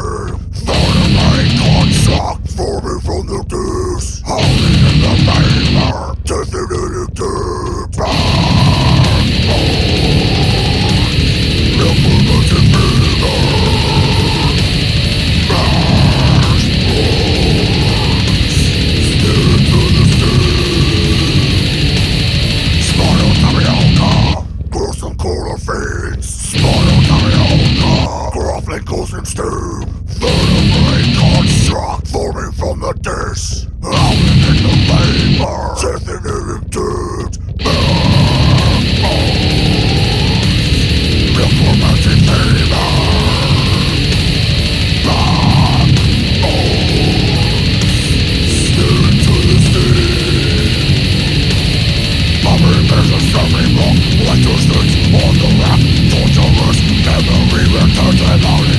Brrr. steam. Dynamite construct forming from the disk. Out in the paper. Synthetic tubes. The sea. Bombing measures suffering on the raft. torturous Memory returns and out.